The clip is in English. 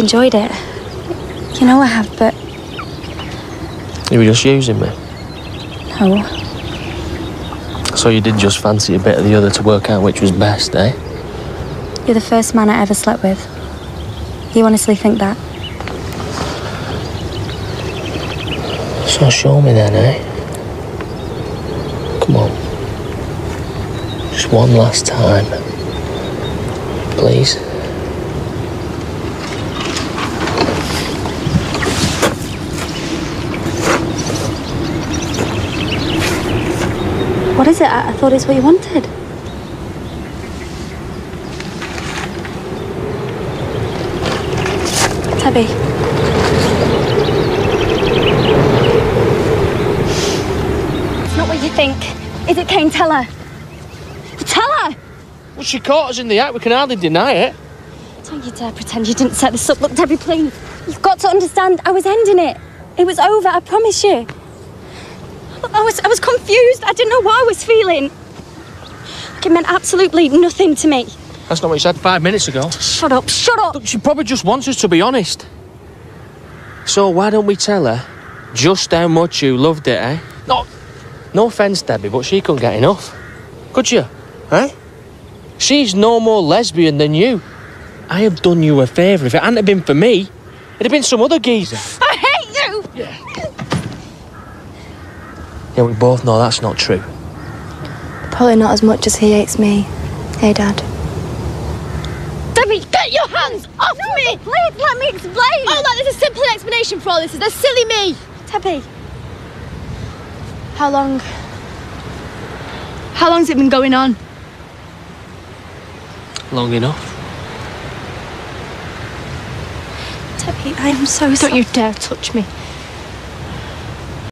enjoyed it. You know I have, but You were just using me. no. So you did just fancy a bit of the other to work out which was best, eh? You're the first man I ever slept with. You honestly think that? So show me then, eh? Come on. Just one last time. Please. What is it? I, I thought it's what you wanted. Debbie. It's not what you think. Is it, Cain? Tell her. Tell her! Well, she caught us in the act. We can hardly deny it. Don't you dare pretend you didn't set this up. Look, Debbie, please. You've got to understand, I was ending it. It was over, I promise you. I was, I was confused. I didn't know what I was feeling. Like it meant absolutely nothing to me. That's not what you said five minutes ago. Shut up, shut up. Look, she probably just wants us to be honest. So why don't we tell her just how much you loved it, eh? No, no offence, Debbie, but she couldn't get enough. Could you? Eh? She's no more lesbian than you. I have done you a favour. If it hadn't have been for me, it'd have been some other geezer. I hate you! Yeah, we both know that's not true. Probably not as much as he hates me. Hey, Dad. Debbie, get your hands off me! Please, let me explain. Oh, like there's a simple explanation for all this. It's a silly me. Debbie. How long? How long's it been going on? Long enough. Debbie, I'm so Don't you dare touch me.